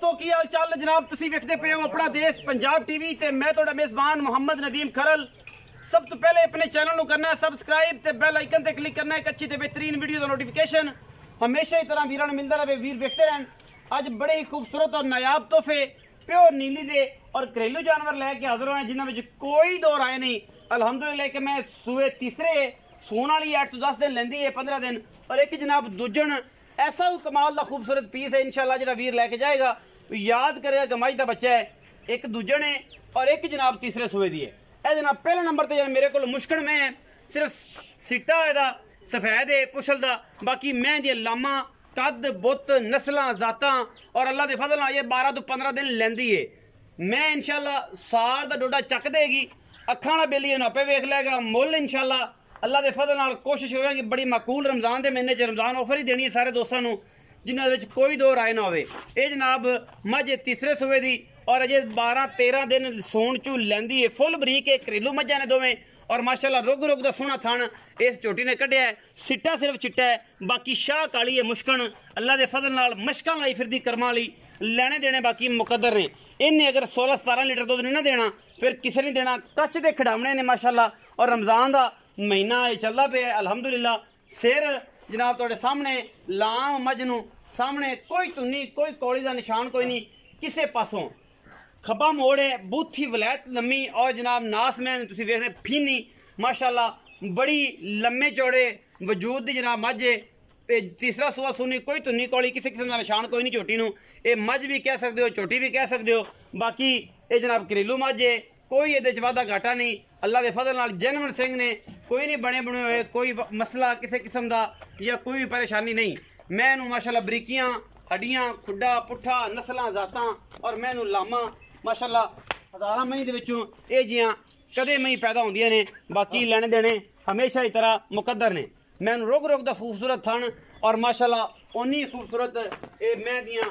ਦੋਸਤੋ ਕੀ ਹਾਲ ਚਾਲ ਜਨਾਬ? ਤੁਸੀਂ ਵੇਖਦੇ ਪਏ ਹੋ ਆਪਣਾ ਦੇਸ਼ ਪੰਜਾਬ ਟੀਵੀ ਤੇ ਮੈਂ ਤੁਹਾਡਾ ਮੇਜ਼ਬਾਨ ਮੁਹੰਮਦ ਨਦੀਮ ਖਰਲ। ਸਭ ਤੋਂ ਪਹਿਲੇ ਆਪਣੇ ਚੈਨਲ ਨੂੰ ਕਰਨਾ ਹੈ ਸਬਸਕ੍ਰਾਈਬ ਤੇ ਬੈਲ ਆਈਕਨ ਤੇ ਕਲਿੱਕ ਕਰਨਾ ਹੈ ਇੱਕ ਅੱਛੀ ਤੇ ਬਿਹਤਰੀਨ ਵੀਡੀਓ ਦਾ ਨੋਟੀਫਿਕੇਸ਼ਨ ਹਮੇਸ਼ਾ ਹੀ ਤਰ੍ਹਾਂ ਵੀਰਾਂ ਨੂੰ ਮਿਲਦਾ ਰਹੇ ਵੀਰ ਵੇਖਦੇ ਰਹਿਣ। ਅੱਜ ਬੜੇ ਹੀ ਖੂਬਸੂਰਤ ਔਰ ਨਾਯਾਬ ਤੋਹਫੇ ਪਿਓਰ ਨੀਲੀ ਦੇ ਔਰ ਘਰੇਲੂ ਜਾਨਵਰ ਲੈ ਕੇ ਹਾਜ਼ਰ ਹੋਏ ਹਾਂ, ਜਿਨ੍ਹਾਂ ਵਿੱਚ ਕੋਈ ਦੋ ਰਾਏ ਨਹੀਂ। ਅਲਹਮਦੁਲਿਲਾ ਕਿ ਮੈਂ ਸੂਏ ਤੀਸਰੇ ਸੂਣ ਵਾਲੀ 8 ਤੋਂ 10 ਦਿਨ ਲੈਂਦੀ ਹੈ 15 ਦਿਨ। ਔਰ ਇੱਕ ਜਨਾਬ ਦੂਜਣ ਐਸਾ ਹੀ ਕਮਾਲ ਦਾ ਖੂਬਸੂਰਤ ਪੀਸ ਹੈ ਇਨਸ਼ਾਅੱਲਾ ਜਿਹੜਾ ਵੀਰ ਲੈ ਕੇ ਜਾਏਗਾ। ਯਾਦ ਕਰੇਗਾ ਗਮਾਈ ਦਾ ਬੱਚਾ ਹੈ, ਇੱਕ ਦੂਜੇ ਨੇ ਔਰ ਇੱਕ ਜਨਾਬ ਤੀਸਰੇ ਸੂਏ ਦੀ ਹੈ। ਇਹ ਜਨਾਬ ਪਹਿਲੇ ਨੰਬਰ ਤੇ ਜਿਹੜਾ ਮੇਰੇ ਕੋਲ ਮੁਸ਼ਕਲ ਮੈਂ ਹੈ, ਸਿਰਫ ਸਿੱਟਾ ਇਹਦਾ, ਸਫੈਦ ਹੈ ਪੁਛਲ ਦਾ, ਬਾਕੀ ਮੈਂ ਦੀ ਲਾਮਾ, ਕੱਦ, ਬੁੱਤ, ਨਸਲਾਂ, ਜ਼ਾਤਾਂ ਔਰ ਅੱਲਾ ਦੇ ਫਜ਼ਲ ਨਾਲ ਇਹ 12 ਤੋਂ 15 ਦਿਨ ਲੈਂਦੀ ਏ ਮੈਂ ਇਨਸ਼ਾਅੱਲਾ ਸਾਰ ਦਾ ਡੋਡਾ ਚੱਕ ਦੇਗੀ, ਅੱਖਾਂ ਵਾਲਾ ਬੇਲੀ ਇਹਨੂੰ ਆਪੇ ਵੇਖ ਲੈਗਾ ਮੁੱਲ ਇਨਸ਼ਾਅੱਲਾ ਅੱਲਾ ਦੇ ਫਜ਼ਲ ਨਾਲ ਕੋਸ਼ਿਸ਼ ਹੋਵੇਗੀ, ਬੜੀ ਮਾਕੂਲ ਰਮਜ਼ਾਨ ਦੇ ਮਹੀਨੇ 'ਚ ਰਮਜ਼ਾਨ ਆਫਰ ਹੀ ਦੇਣੀ ਹੈ ਸਾਰੇ ਦੋਸਤਾਂ ਨੂੰ। ਜਿਨ੍ਹਾਂ ਦੇ ਵਿੱਚ ਕੋਈ ਦੋ ਰਾਏ ਨਾ ਹੋਵੇ। ਇਹ ਜਨਾਬ ਮੱਝ ਤੀਸਰੇ ਸੂਏ ਦੀ ਔਰ ਅਜੇ 12 13 ਦਿਨ ਸੂਣ ਚੂ ਲੈਂਦੀ ਹੈ ਫੁੱਲ ਬਰੀਕ ਏ ਘਰੇਲੂ ਮੱਝਾਂ ਨੇ ਦੋਵੇਂ। ਔਰ ਮਾਸ਼ਾਅੱਲਾ ਰੁਗ ਰੁਗ ਦਾ ਸੋਹਣਾ ਥਣ ਇਸ ਚੋਟੀ ਨੇ ਕੱਢਿਆ ਸਿੱਟਾ ਸਿਰਫ ਚਿੱਟਾ ਹੈ ਬਾਕੀ ਸ਼ਾਹ ਕਾਲੀ ਹੈ ਮੁਸ਼ਕਣ। ਅੱਲਾ ਦੇ ਫਜ਼ਲ ਨਾਲ ਮਸ਼ਕਾਂ ਲਾਈ ਫਿਰਦੀ ਕਰਮਾਂ ਲਈ ਲੈਣੇ ਦੇਣੇ ਬਾਕੀ ਮੁਕੱਦਰ ਨੇ। ਇਹਨੇ ਅਗਰ 16 17 ਲੀਟਰ ਦੁੱਧ ਨਹੀਂ ਨਾ ਦੇਣਾ ਫਿਰ ਕਿਸੇ ਨੇ ਦੇਣਾ। ਕੱਚ ਦੇ ਖਿਡਾਵਣੇ ਨੇ ਮਾਸ਼ਾਅੱਲਾ। ਔਰ ਰਮਜ਼ਾਨ ਦਾ ਮਹੀਨਾ ਇਹ ਚੱਲਦਾ ਪਿਆ ਹੈ, ਅਲਹਮਦੁਲਿਲਾ। ਸਿਰ ਜਨਾਬ ਤੁਹਾਡੇ ਸਾਹਮਣੇ ਲਾਮ ਮੱਝ ਨੂੰ ਸਾਹਮਣੇ ਕੋਈ ਧੁੰਨੀ, ਕੋਈ ਕੌਲੀ ਦਾ ਨਿਸ਼ਾਨ ਕੋਈ ਨਹੀਂ, ਕਿਸੇ ਪਾਸੋਂ। ਖੱਬਾ ਮੋੜ ਹੈ, ਬੂਥੀ ਵਲੈਤ ਲੰਮੀ, ਔਰ ਜਨਾਬ ਨਾਸਮੈਨ ਤੁਸੀਂ ਵੇਖ ਰਹੇ ਫੀਨੀ, ਮਾਸ਼ਾਅੱਲਾ, ਬੜੀ ਲੰਮੇ ਚੌੜੇ ਵਜੂਦ ਦੀ ਜਨਾਬ ਮੱਝ ਹੈ। ਇਹ ਤੀਸਰਾ ਸੂਆ ਸੁਣੀ ਕੋਈ ਧੁੰਨੀ, ਕੋਲੀ, ਕਿਸੇ ਕਿਸਮ ਦਾ ਨਿਸ਼ਾਨ ਕੋਈ ਨਹੀਂ ਝੋਟੀ ਨੂੰ। ਇਹ ਮੱਝ ਵੀ ਕਹਿ ਸਕਦੇ ਹੋ, ਝੋਟੀ ਵੀ ਕਹਿ ਸਕਦੇ ਹੋ, ਬਾਕੀ ਇਹ ਜਨਾਬ ਘਰੇਲੂ ਮੱਝ ਹੈ, ਕੋਈ ਇਹਦੇ ਚ ਵਾਧਾ ਘਾਟਾ ਨਹੀਂ। ਅੱਲਾ ਦੇ ਫਜ਼ਲ ਨਾਲ ਜਨਮਨ ਸਿੰਘ ਨੇ ਕੋਈ ਨਹੀਂ ਬਣੇ ਬਣੇ ਹੋਏ, ਕੋਈ ਮਸਲਾ ਕਿਸੇ ਕਿਸਮ ਦਾ ਜਾਂ ਕੋਈ ਵੀ ਪਰੇਸ਼ਾਨੀ ਨਹੀਂ। ਮੈਂ ਇਹਨੂੰ ਮਾਸ਼ਾਅੱਲਾ ਬਰੀਕੀਆਂ, ਹੱਡੀਆਂ, ਖੁੱਡਾ, ਪੁੱਠਾ, ਨਸਲਾਂ, ਜ਼ਾਤਾਂ ਔਰ ਮੈਂ ਇਹਨੂੰ ਲਾਮਾ, ਮਾਸ਼ਾਅੱਲਾ ਹਜ਼ਾਰਾਂ ਮਹੀਂ ਦੇ ਵਿੱਚੋਂ ਇਹ ਜੀਆਂ ਕਦੇ ਮਹੀਂ ਪੈਦਾ ਹੁੰਦੀਆਂ ਨੇ, ਬਾਕੀ ਲੈਣੇ ਦੇਣੇ ਹਮੇਸ਼ਾ ਹੀ ਤਰ੍ਹਾਂ ਮੁਕੱਦਰ ਨੇ ਮੈਨੂੰ ਰੁਕ ਰੁਕ ਦਾ ਖੂਬਸੂਰਤ ਥਣ ਔਰ ਮਾਸ਼ਾਅੱਲਾ ਉਨੀ ਖੂਬਸੂਰਤ ਇਹ ਮੈਂ ਦੀਆਂ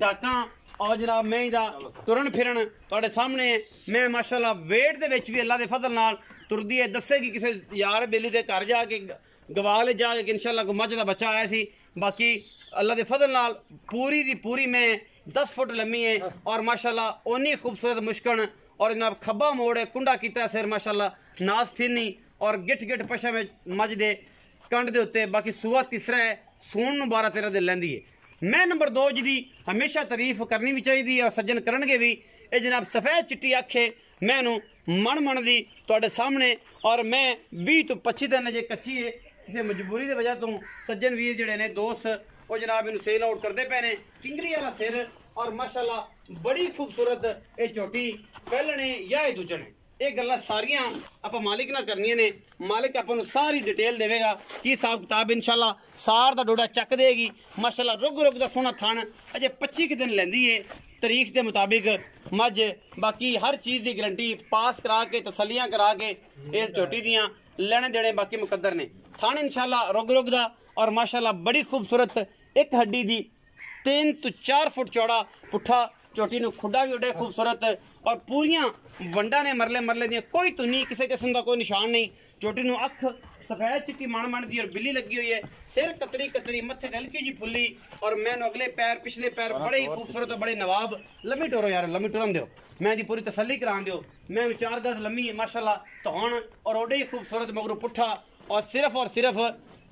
ਦਾਤਾਂ ਔਰ ਜਨਾਬ ਮੈਂ ਦਾ ਤੁਰਨ ਫਿਰਨ ਤੁਹਾਡੇ ਸਾਹਮਣੇ ਹੈ। ਮੈਂ ਮਾਸ਼ਾਅੱਲਾ ਵੇਟ ਦੇ ਵਿੱਚ ਵੀ ਅੱਲਾ ਦੇ ਫਜ਼ਲ ਨਾਲ ਤੁਰਦੀ ਹੈ ਦੱਸੇਗੀ ਕਿਸੇ ਯਾਰ ਬੇਲੀ ਦੇ ਘਰ ਜਾ ਕੇ ਗ- ਗਵਾ ਲੈ ਜਾ ਕੇ ਇਨਸ਼ਾਅੱਲਾ ਕੋ ਮੱਝ ਦਾ ਬੱਚਾ ਆਇਆ ਸੀ। ਬਾਕੀ ਅੱਲਾ ਦੇ ਫਜ਼ਲ ਨਾਲ ਪੂਰੀ ਦੀ ਪੂਰੀ ਮੈਂ 10 ਫੁੱਟ ਲੰਮੀ ਹੈ ਔਰ ਮਾਸ਼ਾਅੱਲਾ ਓਨੀ ਖੂਬਸੂਰਤ ਮੁਸ਼ਕਣ ਔਰ ਜਨਾਬ ਖੱਬਾ ਮੋੜ ਹੈ, ਕੁੰਡਾ ਕੀਤਾ ਸਿਰ ਮਾਸ਼ਾਅੱਲਾ, ਨਾਸ ਫਿਰਨੀ ਔਰ ਗਿੱਠ ਗਿੱਠ ਪਸ਼ਾ ਵਿੱਚ ਮੱਝ ਦੇ ਕੰਡ ਦੇ ਉੱਤੇ, ਬਾਕੀ ਸੂਆ ਤੀਸਰਾ ਹੈ, ਸੂਣ ਨੂੰ 12 13 ਦਿਨ ਲੈਂਦੀ ਹੈ। ਮੈਂ ਨੰਬਰ 2 ਜਿਹਦੀ ਹਮੇਸ਼ਾ ਤਾਰੀਫ ਕਰਨੀ ਵੀ ਚਾਹੀਦੀ ਹੈ ਔਰ ਸੱਜਣ ਕਰਨਗੇ ਵੀ, ਇਹ ਜਨਾਬ ਸਫੈਦ ਚਿੱਟੀ ਅੱਖੇ ਮੈਂ ਇਹਨੂੰ ਮਣ ਮਣ ਦੀ ਤੁਹਾਡੇ ਸਾਹਮਣੇ ਔਰ ਮੈਂ 20 ਤੋਂ 25 ਦਿਨ ਅਜੇ ਕੱਚੀ ਹੈ ਕਿਸੇ ਮਜਬੂਰੀ ਦੇ ਵਜ੍ਹਾ ਤੋਂ ਸੱਜਣ ਵੀਰ ਜਿਹੜੇ ਨੇ ਦੋਸਤ, ਉਹ ਜਨਾਬ ਇਹਨੂੰ ਸੇਲ ਆਊਟ ਕਰਦੇ ਪਏ ਨੇ। ਕਿੰਗਰੀ ਵਾਲਾ ਸਿਰ ਔਰ ਮਾਸ਼ਾਅੱਲਾ ਬੜੀ ਖੂਬਸੂਰਤ ਇਹ ਝੋਟੀ ਪਹਿਲਣੇ ਜਾਂ ਇਹ ਦੂਜਣੇ। ਇਹ ਗੱਲਾਂ ਸਾਰੀਆਂ ਆਪਾਂ ਮਾਲਿਕ ਨਾਲ ਕਰਨੀਆਂ ਨੇ। ਮਾਲਿਕ ਆਪਾਂ ਨੂੰ ਸਾਰੀ ਡਿਟੇਲ ਦੇਵੇਗਾ ਕੀ ਹਿਸਾਬ ਕਿਤਾਬ ਇਨਸ਼ਾਅੱਲਾ। ਸਾਰ ਦਾ ਡੋਡਾ ਚੱਕ ਦੇਗੀ। ਮਾਸ਼ਾਅੱਲਾ ਰੁਗ ਰੁਗ ਦਾ ਸੋਹਣਾ ਥਣ ਅਜੇ 25 ਕੁ ਦਿਨ ਲੈਂਦੀ ਏ। ਤਰੀਖ ਦੇ ਮੁਤਾਬਿਕ ਮੱਝ ਬਾਕੀ ਹਰ ਚੀਜ਼ ਦੀ ਗਰੰਟੀ ਪਾਸ ਕਰਾ ਕੇ, ਤਸੱਲੀਆਂ ਕਰਾ ਕੇ ਇਸ ਝੋਟੀ ਦੀਆਂ ਲੈਣੇ ਦੇਣੇ ਬਾਕੀ ਮੁਕੱਦਰ ਨੇ। ਥਣ ਇਨਸ਼ਾਅੱਲਾ ਰੁਗ ਰੁਗ ਦਾ ਔਰ ਮਾਸ਼ਾਅੱਲਾ ਬੜੀ ਖੂਬਸੂਰਤ ਇੱਕ ਹੱਡੀ ਦੀ 3 ਤੋਂ 4 ਫੁੱਟ ਚੌੜਾ ਪੁੱਠਾ ਚੋਟੀ ਨੂੰ ਖੁੱਡਾ ਵੀ ਉੱਡੇ ਖੂਬਸੂਰਤ ਔਰ ਪੂਰੀਆਂ ਵੰਡਾਂ ਨੇ ਮਰਲੇ ਮਰਲੇ ਦੀਆਂ ਕੋਈ ਧੁਨੀ ਕਿਸੇ ਕਿਸਮ ਦਾ ਕੋਈ ਨਿਸ਼ਾਨ ਨਹੀਂ। ਚੋਟੀ ਨੂੰ ਅੱਖ ਸਫੈਦ ਚਿੱਟੀ ਮਣ ਮਣ ਦੀ ਔਰ ਬਿੱਲੀ ਲੱਗੀ ਹੋਈ ਹੈ। ਸਿਰ ਕਤਰੀ ਕਤਰੀ ਮੱਥੇ ਤੇ ਹਲਕੀ ਜੀ ਫੁੱਲੀ ਔਰ ਮੈਨੂੰ ਅਗਲੇ ਪੈਰ ਪਿਛਲੇ ਪੈਰ ਬੜੇ ਹੀ ਖੂਬਸੂਰਤ ਔਰ ਬੜੇ ਨਵਾਬ। ਲੰਮੀ ਟੋਰੋ ਯਾਰ ਲੰਮੀ ਟੁਰਨ ਦਿਓ ਮੈਂ ਦੀ ਪੂਰੀ ਤਸੱਲੀ ਕਰਾਉਣ ਦਿਓ। ਮੈਂ ਨੂੰ ਚਾਰ ਗਜ਼ ਲੰਮੀ ਹੈ ਮਾਸ਼ਾਅੱਲਾ ਧੌਣ ਔਰ ਓਡੇ ਹੀ ਖੂਬਸੂਰਤ ਮਗਰੋਂ ਪੁੱਠਾ ਔਰ ਸਿਰਫ ਔਰ ਸਿਰਫ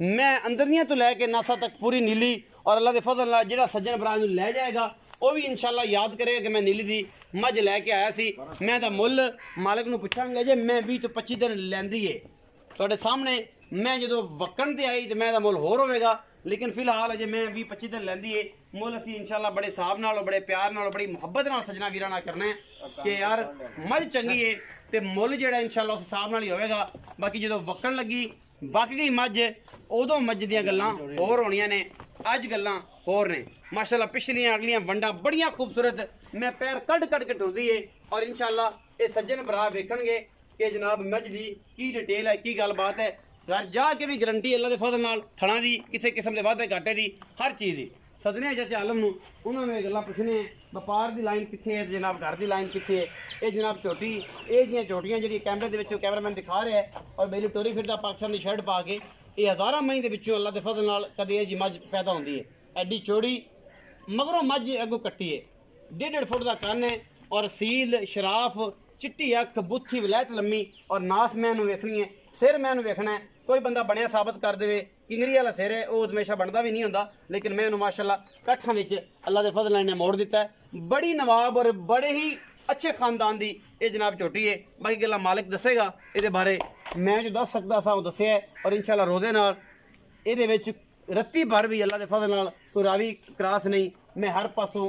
ਮੈਂ ਅੰਦਰਨੀਆਂ ਤੋਂ ਲੈ ਕੇ ਨਾਸਾ ਤੱਕ ਪੂਰੀ ਨੀਲੀ ਔਰ ਅੱਲਾ ਦੇ ਫਜ਼ਲ ਨਾਲ ਜਿਹੜਾ ਸੱਜਣ ਭਰਾ ਨੂੰ ਲੈ ਜਾਏਗਾ ਉਹ ਵੀ ਇਨਸ਼ਾਅੱਲਾ ਯਾਦ ਕਰੇਗਾ ਕਿ ਮੈਂ ਨੀਲੀ ਦੀ ਮੱਝ ਲੈ ਕੇ ਆਇਆ ਸੀ ਮੈਂ ਦਾ ਮੁੱਲ ਮਾਲਕ ਨੂੰ ਪੁੱਛਾਂਗਾ ਜੇ ਮੈਂ 20 ਤੋਂ 25 ਦਿਨ ਲੈਂਦੀ ਏ ਤੁਹਾਡੇ ਸਾਹਮਣੇ ਮੈਂ ਜਦੋਂ ਵਕਣ ਤੇ ਆਈ ਤੇ ਮੈਂ ਦਾ ਮੁੱਲ ਹੋਰ ਹੋਵੇਗਾ ਲੇਕਿਨ ਫਿਲਹਾਲ ਅਜੇ ਮੈਂ 20 25 ਦਿਨ ਲੈਂਦੀ ਏ ਮੁੱਲ ਅਸੀਂ ਇਨਸ਼ਾਅੱਲਾ ਬੜੇ ਹਿਸਾਬ ਨਾਲ ਬੜੇ ਪਿਆਰ ਨਾਲ ਬੜੀ ਮੁਹੱਬਤ ਨਾਲ ਸਜਣਾ ਵੀਰਾਂ ਨਾਲ ਕਰਨਾ ਹੈ ਕਿ ਯਾਰ ਮੱਝ ਚੰਗੀ ਏ ਤੇ ਮੁੱਲ ਜਿਹੜਾ ਇਨਸ਼ਾਅੱਲਾ ਉਸ ਹਿਸਾਬ ਨਾਲ ਹੀ ਹੋਵੇਗਾ ਬਾਕੀ ਜਦੋਂ ਵਕਣ ਲੱਗੀ ਵਕ ਗਈ ਮੱਝ, ਉਦੋਂ ਮੱਝ ਦੀਆਂ ਗੱਲਾਂ ਹੋਰ ਹੋਣੀਆਂ ਨੇ, ਅੱਜ ਗੱਲਾਂ ਹੋਰ ਨੇ। ਮਾਸ਼ਾਅੱਲਾ, ਪਿਛਲੀਆਂ ਅਗਲੀਆਂ ਵੰਡਾਂ ਬੜੀਆਂ ਖੂਬਸੂਰਤ, ਮੈਂ ਪੈਰ ਕੱਢ ਕੱਢ ਕੇ ਟੁਰਦੀ ਏ ਔਰ ਇਨਸ਼ਾਅੱਲਾ ਇਹ ਸੱਜਣ ਭਰਾ ਵੇਖਣਗੇ ਕਿ ਜਨਾਬ ਮੱਝ ਦੀ ਕੀ ਡਿਟੇਲ ਹੈ, ਕੀ ਗੱਲਬਾਤ ਹੈ। ਘਰ ਜਾ ਕੇ ਵੀ ਗਰੰਟੀ ਅੱਲਾ ਦੇ ਫਜ਼ਲ ਨਾਲ ਥਣਾ ਦੀ, ਕਿਸੇ ਕਿਸਮ ਦੇ ਵਾਧੇ ਘਾਟੇ ਦੀ, ਹਰ ਚੀਜ਼ ਦੀ। ਸਦਨੇ ਚਾਚਾ ਆਲਮ ਨੂੰ। ਉਹਨਾਂ ਨੂੰ ਇਹ ਗੱਲਾਂ ਪੁੱਛਣੇ ਵਪਾਰ ਦੀ ਲਾਈਨ ਕਿੱਥੇ ਹੈ, ਜਨਾਬ ਘਰ ਦੀ ਲਾਈਨ ਕਿੱਥੇ ਹੈ। ਇਹ ਜਨਾਬ ਝੋਟੀ, ਇਹ ਜੀਆਂ ਝੋਟੀਆਂ ਜਿਹੜੀ ਕੈਮਰੇ ਦੇ ਵਿੱਚ ਕੈਮਰਾਮੈਨ ਦਿਖਾ ਰਿਹਾ ਹੈ ਔਰ ਮੇਰੀ ਟੋਰੀ ਫਿਰਦਾ ਪਾਕਿਸਤਾਨ ਦੀ ਸ਼ਰਟ ਪਾ ਕੇ, ਇਹ ਹਜ਼ਾਰਾਂ ਮਹੀਂ ਦੇ ਵਿੱਚੋਂ ਅੱਲਾ ਦੇ ਫਜ਼ਲ ਨਾਲ ਕਦੇ ਇਹ ਜੀ ਮੱਝ ਪੈਦਾ ਹੁੰਦੀ ਹੈ। ਐਡੀ ਚੋੜੀ, ਮਗਰੋਂ ਮੱਝ ਅੱਗੋਂ ਕੱਟੀ ਹੈ। ਡੇਢ ਡੇਢ ਫੁੱਟ ਦਾ ਕੰਨ ਹੈ ਔਰ ਸੀਲ, ਸ਼ਰਾਫ, ਚਿੱਟੀ ਅੱਖ, ਬੁੱਥੀ, ਵਲੈਤ ਲੰਮੀ ਔਰ ਨਾਸ ਮੈਂ ਨੂੰ ਵੇਖਣੀ ਹੈ। ਸਿਰ ਮੈਂ ਨੂੰ ਵੇਖਣਾ ਕੋਈ ਬੰਦਾ ਬਣਿਆ ਸਾਬਤ ਕਰ ਦੇਵੇ ਕਿੰਗਰੀ ਵਾਲਾ ਸਿਰ ਹੈ, ਉਹ ਹਮੇਸ਼ਾ ਬਣਦਾ ਵੀ ਨਹੀਂ ਹੁੰਦਾ, ਲੇਕਿਨ ਮੈਂ ਉਹਨੂੰ ਮਾਸ਼ਾਅੱਲਾ ਇਕੱਠਾਂ ਵਿੱਚ ਅੱਲਾ ਦੇ ਫਜ਼ਲ ਨਾਲ ਨੇ ਮੋੜ ਦਿੱਤਾ ਬੜੀ ਨਵਾਬ ਔਰ ਬੜੇ ਹੀ ਅੱਛੇ ਖਾਨਦਾਨ ਦੀ ਇਹ ਜਨਾਬ ਝੋਟੀ ਹੈ। ਬਾਕੀ ਗੱਲਾਂ ਮਾਲਕ ਦੱਸੇਗਾ, ਇਹਦੇ ਬਾਰੇ ਮੈਂ ਜੋ ਦੱਸ ਸਕਦਾ ਸਾਂ, ਉਹ ਦੱਸਿਆ ਔਰ ਇਨਸ਼ਾਅੱਲਾ ਰੋਜ਼ੇ ਨਾਲ ਇਹਦੇ ਵਿੱਚ ਰੱਤੀ ਭਰ ਵੀ ਅੱਲਾ ਦੇ ਫਜ਼ਲ ਨਾਲ ਕੋਈ ਰਾਵੀ ਕਰਾਸ ਨਹੀਂ। ਮੈਂ ਹਰ ਪਾਸੋਂ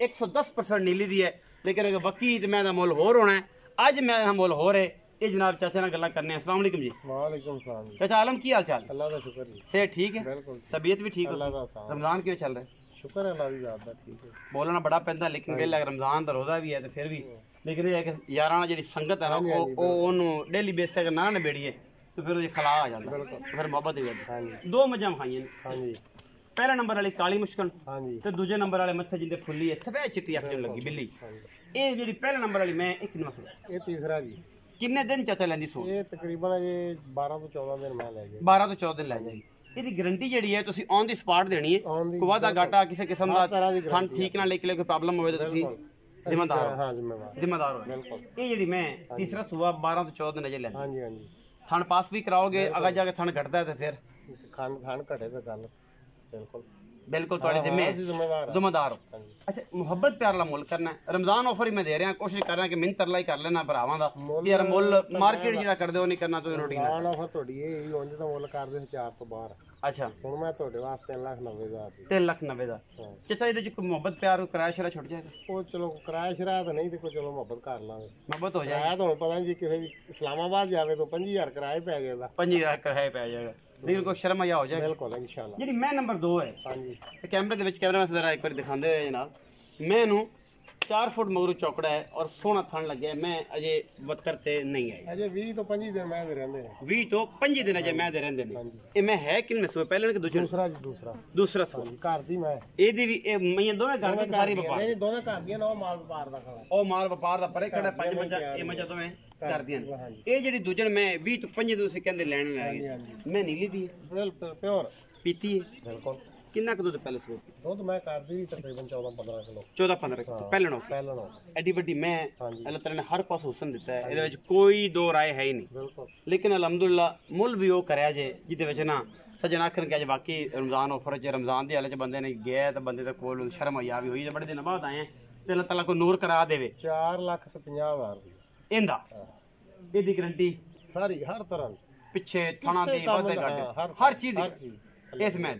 110% ਨੀਲੀ ਦੀ ਹੈ। ਲੇਕਿਨ ਅਗਰ ਬੱਕੀ ਤੇ ਮੈਂ ਦਾ ਮੁੱਲ ਹੋਰ ਹੋਣਾ ਅੱਜ ਮੈਂ ਦਾ ਮੁੱਲ ਹੋਰ ਹੈ। ਇਹ ਜਨਾਬ ਚਾਚਾ ਨਾਲ ਗੱਲਾਂ ਕਰਨੇ ਅਸਲਾਮ ਅਲੈਕਮ ਜੀ। ਵਾਲੇਕਮ ਸਲਾਮ ਚਾਚਾ ਆਲਮ ਕੀ ਹਾਲ ਚਾਲ? ਅੱਲਾ ਦਾ ਸ਼ੁਕਰ ਜੀ। ਸਿਹਤ ਠੀਕ ਹੈ? ਬਿਲਕੁਲ ਤਬੀਅਤ ਵੀ ਠੀਕ ਅੱਲਾ ਦਾ ਸਾਥ ਰਮਜ਼ਾਨ ਕਿਵੇਂ ਚੱਲ ਰਿਹਾ? ਸ਼ੁਕਰ ਹੈ ਅੱਲਾ ਦੀ ਯਾਦ ਦਾ ਠੀਕ ਹੈ। ਬੋਲਣਾ ਬੜਾ ਪੈਂਦਾ ਲੇਕਿਨ ਵੇਲਾ ਰਮਜ਼ਾਨ ਦਾ ਰੋਜ਼ਾ ਵੀ ਹੈ ਤੇ ਫਿਰ ਵੀ। ਲੇਕਿਨ ਇਹ ਹੈ ਕਿ ਯਾਰਾਂ ਨਾਲ ਜਿਹੜੀ ਸੰਗਤ ਹੈ ਨਾ ਉਹ ਉਹਨੂੰ ਡੇਲੀ ਬੇਸ ਤੇ ਨਾ ਨਿਬੇੜੀਏ ਤੇ ਫਿਰ ਉਹ ਖਲਾ ਆ ਜਾਂਦਾ। ਫਿਰ ਮੁਹੱਬਤ ਹੀ ਜਾਂਦਾ ਹਾਂਜੀ। ਦੋ ਮੱਝਾਂ ਖਾਈਆਂ ਨੇ। ਹਾਂਜੀ। ਪਹਿਲਾ ਨੰਬਰ ਵਾਲੀ ਕਾਲੀ ਮੁਸ਼ਕਲ ਹਾਂਜੀ। ਤੇ ਦੂਜੇ ਨੰਬਰ ਵਾਲੇ ਮੱਥੇ ਜਿੰਦੇ ਫੁੱਲੀ ਹੈ ਸਫੈਦ ਚਿੱਟੀ ਅੱਖ ਲੱਗੀ ਬਿੱਲੀ। ਇਹ ਜਿਹੜੀ ਪਹਿਲਾ ਨੰਬਰ ਵਾਲੀ ਮੈਂ ਇੱਕ ਨਸਲ ਇਹ ਤੀਸਰਾ ਜੀ। ਕਿੰਨੇ ਦਿਨ ਚਾਚਾ ਲੈਂਦੀ ਸੂਟ? ਇਹ ਤਕਰੀਬਨ ਅਜੇ 12 ਤੋਂ 14 ਦਿਨ ਮੈਂ ਲੈ ਗਿਆ 12 ਤੋਂ 14 ਦਿਨ ਲੈ ਜਾਏਗੀ ਇਹਦੀ ਗਾਰੰਟੀ ਜਿਹੜੀ ਹੈ ਤੁਸੀਂ ਔਨ ਦੀ ਸਪਾਟ ਦੇਣੀ ਹੈ। ਕੋਈ ਵਾਧਾ ਘਾਟਾ ਕਿਸੇ ਕਿਸਮ ਦਾ ਤਰ੍ਹਾਂ ਦੀ ਥਣ guarantee ਲੈ ਕੋਈ ਪ੍ਰੋਬਲਮ ਹੋਵੇ ਤਾਂ ਤੁਸੀਂ ਜ਼ਿੰਮੇਦਾਰ ਹਾਂ। ਜ਼ਿੰਮੇਵਾਰ। ਜ਼ਿੰਮੇਦਾਰ ਹੋ। ਬਿਲਕੁਲ। ਇਹ ਜਿਹੜੀ ਮੈਂ ਤੀਸਰਾ ਸੂਆ 12 ਤੋਂ 14 ਦਿਨ ਅਜੇ ਲੈਂਦੀ ਹਾਂਜੀ ਹਾਂਜੀ। ਥਣ ਪਾਸ ਵੀ ਕਰਾਓਗੇ ਅਗਾ ਜਾ ਕੇ ਥਣ ਘਟਦਾ ਤੇ ਫਿਰ? ਖਾਨ ਖਾਨ ਘਟੇ ਤਾਂ ਗੱਲ। ਬਿਲਕੁਲ। ਬਿਲਕੁਲ ਤੁਹਾਡੀ ਜ਼ਿੰਮੇ ਅਸੀਂ ਜ਼ਿੰਮੇਵਾਰ ਹਾਂ ਜ਼ਿੰਮੇਦਾਰ ਹੋ ਹਾਂ ਜੀ ਅੱਛਾ ਮੁਹੱਬਤ ਪਿਆਰ ਵਾਲਾ ਮੁੱਲ ਕਰਨਾ ਹੈ। ਰਮਜ਼ਾਨ ਆਫਰ ਹੀ ਮੈਂ ਦੇ ਰਿਹਾ ਕੋਸ਼ਿਸ਼ ਕਰ ਰਿਹਾ ਕਿ ਮਿੰਤ ਤਰਲਾ ਹੀ ਕਰ ਲੈਣਾ ਭਰਾਵਾਂ ਦਾ ਮੁੱਲ ਕਿ ਯਾਰ ਮੁੱਲ ਮਾਰਕੀਟ ਜਿਹੜਾ ਕਰਦੇ ਉਹ ਨਹੀਂ ਕਰਨਾ ਤੁਸੀਂ ਰੋਟੀ ਨਾ ਨਾ ਫਿਰ ਤੁਹਾਡੀ ਇਹ ਹੀ ਉਂਝ ਤਾਂ ਮੁੱਲ ਕਰਦੇ ਸੀ 4 ਤੋਂ ਬਾਹਰ ਅੱਛਾ ਹੁਣ ਮੈਂ ਤੁਹਾਡੇ ਵਾਸਤੇ 3 ਲੱਖ 90 ਹਜ਼ਾਰ ਦੀ 3 ਲੱਖ 90 ਦਾ ਹਾਂ। ਚਾਚਾ ਇਹਦੇ ਚ ਕੋਈ ਮੁਹੱਬਤ ਪਿਆਰ ਕਿਰਾਇਆ ਸ਼ਰਾ ਛੁੱਟ ਜਾਏਗਾ ਉਹ ਚਲੋ ਕਿਰਾਇਆ ਸ਼ਰਾਇਆ ਤਾਂ ਨਹੀਂ ਤੇ ਕੋਈ ਚਲੋ ਮੁਹੱਬਤ ਕਰ ਲਾਂਗੇ ਮੁਹੱਬਤ ਹੋ ਜਾਏਗੀ ਕਿਰਾਇਆ ਤੁਹਾਨੂੰ ਪਤਾ ਨਹੀਂ ਜੀ ਕਿਸੇ ਦੀ ਇਸਲਾਮਾਬਾਦ ਜਾਵੇ ਤਾਂ 5000 ਕਿਰਾਇਆ ਹੀ ਪੈ ਜਾਏਗਾ ਪੰਜੀ ਲੱਖ ਕਿਰਾਇਆ ਪੈ ਜਾਏਗਾ ਲੇਕਿਨ ਕੋਈ ਸ਼ਰਮ ਆ ਹੋ ਜਾਏਗਾ। ਬਿਲਕੁਲ ਇਨਸ਼ਾਅੱਲਾ। ਜਿਹੜੀ ਮੈਂ ਨੰਬਰ 2 ਹੈ ਹਾਂਜੀ। ਤੇ ਕੈਮਰੇ ਦੇ ਵਿੱਚ ਕੈਮਰਾ ਜ਼ਰਾ ਇੱਕ ਵਾਰੀ ਦਿਖਾਉਂਦੇ ਰਹੇ ਜਨਾਬ। ਮੈਂ ਇਹਨੂੰ 4 ਫੁੱਟ ਮਗਰੂ ਚੌਕੜਾ ਹੈ ਔਰ ਸੋਹਣਾ ਥਣ ਲੱਗਿਆ ਮੈਂ ਅਜੇ ਵਤਕਰ ਤੇ ਨਹੀਂ ਆਈ ਅਜੇ 20 ਤੋਂ 25 ਦਿਨ ਮੈਂ ਦੇ ਰਹਿੰਦੇ ਨੇ। 20 ਤੋਂ 25 ਦਿਨ ਅਜੇ ਮੈਂ ਦੇ ਰਹਿੰਦੇ ਨੇ। ਇਹ ਮੈਂ ਹੈ ਕਿੰਨੇ ਸੂਏ? ਪਹਿਲੇ ਕਿ ਦੂਜੇ? ਦੂਸਰਾ ਜੀ ਦੂਸਰਾ। ਦੂਸਰਾ ਹਾਂਜੀ ਘਰ ਦੀ ਮੈਂ। ਇਹਦੀ ਵੀ ਇਹ ਮਈਆਂ ਦੋਵੇਂ ਘਰ ਦੇ ਸਾਰੀ ਵਪਾਰ। ਨਹੀਂ ਦੋਵੇਂ ਘਰ ਦੀਆਂ ਨਾ ਮਾਲ ਵਪਾਰ ਦਾ ਖੜਾ। ਉਹ ਮਾਲ ਵਪਾਰ ਦਾ ਪਰੇ ਖੜਾ ਪੰਜ ਮੱਝਾਂ ਇਹ ਮੱਝਾਂ ਦੋਵੇਂ ਕਰਦੀਆਂ ਇਹ ਜਿਹੜੀ ਦੂਜਣ ਮੈਂ 20 ਤੋਂ 25 ਦਿਨ ਤੁਸੀਂ ਕਹਿੰਦੇ ਲੈਣ ਲੈ ਹਾਂਜੀ ਗਏ ਹਾਂਜੀ। ਮੈਂ ਨੀਲੀ ਦੀ ਬਿਲਕੁਲ ਪਿਓਰ। ਪੀਤੀ ਹੈ। ਬਿਲਕੁਲ। ਕਿੰਨਾ ਕੁ ਦੁੱਧ ਪਹਿਲੇ ਸੂਏ ਦੁੱਧ ਮੈਂ ਕਰਦੀ ਸੀ ਤਕਰੀਬਨ 14 15 ਕਿਲੋ। 14 15 ਕਿਲੋ। ਪਹਿਲਣੋਂ? ਪਹਿਲਾਂ ਨੂੰ ਐਡੀ ਵੱਡੀ ਮੈਂ ਅੱਲਾਹ ਤਾਲਾ ਨੇ ਹਰ ਪਾਸੇ ਹੁਸਨ ਦਿੱਤਾ ਹੈ। ਇਹਦੇ ਵਿੱਚ ਕੋਈ ਦੋ ਰਾਏ ਹੈ ਹੀ ਨਹੀਂ। ਬਿਲਕੁਲ। ਲੇਕਿਨ ਅਲਹਮਦੁਲਿਲਾ ਮੁੱਲ ਵੀ ਉਹ ਕਰਿਆ ਜੇ ਜਿਹਦੇ ਵਿੱਚ ਨਾ ਸਜਣ ਆਖਣ ਕਿ ਅੱਜ ਬਾਕੀ ਰਮਜ਼ਾਨ ਆਫਰ ਚ ਰਮਜ਼ਾਨ ਦੀ ਹਾਲੇ ਚ ਬੰਦੇ ਨੇ ਗਿਆ ਤਾਂ ਬੰਦੇ ਦੇ ਕੋਲ ਸ਼ਰਮ ਆ ਵੀ ਹੋਈ ਤੇ ਬੜੇ ਦਿਨ ਬਾਅਦ ਆਏ ਆ ਤੇ ਅੱਲਾਹ ਤਾਲਾ ਕੋ ਨੂਰ ਕਰਾ ਦੇਵੇ। 4 ਲੱਖ ਤੇ 50 ਹਜ਼ਾਰ ਦੀ। ਇਹਦਾ। ਇਹਦੀ ਗਰੰਟੀ ਸਾਰੀ ਹਰ ਤਰ੍ਹਾਂ ਪਿੱਛੇ ਥਣਾ ਦੀ ਕਿਸੇ ਕੰਮ ਵਾਧੇ ਦਾ, ਘਾਟੇ। ਹਰ- ਚੀਜ਼। ਇਸ ਮੈਂ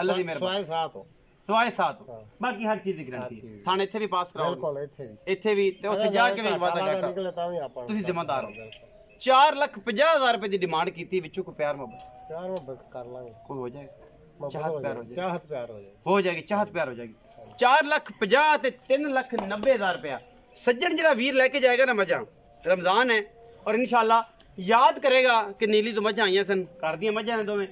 ਅੱਲਾਹ ਦੀ ਮਿਹਰਬਾਨੀ। ਸਵਾਏ ਸਾਥ ਹੋ। ਸਵਾਏ ਸਾਥ ਹਾਂ। ਬਾਕੀ ਹਰ ਚੀਜ਼ ਦੀ ਗਰੰਟੀ। ਥਾਣੇ ਇੱਥੇ ਵੀ ਪਾਸ ਕਰਾਓ। ਬਿਲਕੁਲ ਇੱਥੇ ਵੀ। ਇੱਥੇ ਵੀ ਤੇ ਉੱਥੇ ਜਾ ਕੇ ਵੀ ਵਾਧਾ ਘਾਟਾ ਘਾਟਾ ਨਿਕਲੇ ਤਾਂ ਵੀ ਆਪਾਂ ਨੂੰ ਤੁਸੀਂ ਜ਼ਿੰਮੇਦਾਰ ਹੋ। ਬਿਲਕੁਲ। 4 ਲੱਖ 50 ਹਜ਼ਾਰ ਰੁਪਏ ਦੀ ਡਿਮਾਂਡ ਕੀਤੀ ਵਿੱਚੋਂ ਕੋਈ ਪਿਆਰ ਮੁਹੱਬਤ? ਚਾਰ ਮੁਹੱਬਤ ਕਰ ਲਾਂਗੇ। ਕੋਈ ਹੋ ਜਾਏਗਾ। ਚਾਹਤ ਪਿਆਰ ਹੋ ਜਾਏ ਜਾਏ। ਚਾਹਤ ਪਿਆਰ ਹੋ ਜਾਏ ਹੋ ਜਾਏਗੀ ਚਾਹਤ ਪਿਆਰ ਹੋ ਜਾਏਗੀ। 4 ਲੱਖ 50 ਤੇ 3 ਲੱਖ 90 ਹਜ਼ਾਰ ਰੁਪਇਆ। ਸੱਜਣ ਜਿਹੜਾ ਵੀਰ ਲੈ ਕੇ ਜਾਏਗਾ ਨਾ ਮੱਝਾਂ ਰਮਜ਼ਾਨ ਹੈ। ਔਰ ਇਨਸ਼ਾਅੱਲਾ ਯਾਦ ਕਰੇਗਾ ਕਿ ਨੀਲੀ ਤੋਂ ਮੱਝਾਂ ਆਈਆਂ ਸਨ ਘਰ ਦੀਆਂ ਮੱਝਾਂ ਨੇ ਦੋਵੇਂ।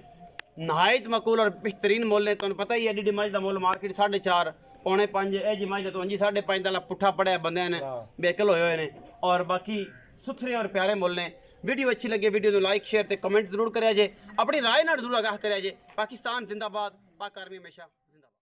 ਨਹਾਇਤ ਮਕੂਲ ਔਰ ਬਿਹਤਰੀਨ ਮੁੱਲ ਨੇ ਤੁਹਾਨੂੰ ਪਤਾ ਹੀ ਹੈ ਡੀ ਮੱਝ ਦਾ ਮੁੱਲ ਮਾਰਕੀਟ 4.5 ਪੌਣੇ 5 ਇਹ ਜੀ ਮੱਝ ਦਾ ਤੋਂ ਜੀ 5.5 ਦਾ ਲਾ ਪੁੱਠਾ ਪੜਿਆ ਬੰਦਿਆਂ ਨੇ ਹਾਂ। ਬੇਕਲ ਹੋਏ ਹੋਏ ਨੇ ਔਰ ਬਾਕੀ ਸੁਥਰੇ ਔਰ ਪਿਆਰੇ ਮੁੱਲ ਨੇ ਵੀਡੀਓ ਅੱਛੀ ਲੱਗੇ ਵੀਡੀਓ ਨੂੰ ਲਾਈਕ ਸ਼ੇਅਰ ਤੇ ਕਮੈਂਟ ਜ਼ਰੂਰ ਕਰਿਆ ਜੇ ਆਪਣੀ رائے ਨਾਲ ਜ਼ਰੂਰ ਆਗਾਹ ਕਰਿਆ ਜੇ ਪਾਕਿਸਤਾਨ ਜ਼ਿੰਦਾਬਾਦ ਪਾਕ ਆਰਮੀ ਹਮੇਸ਼ਾ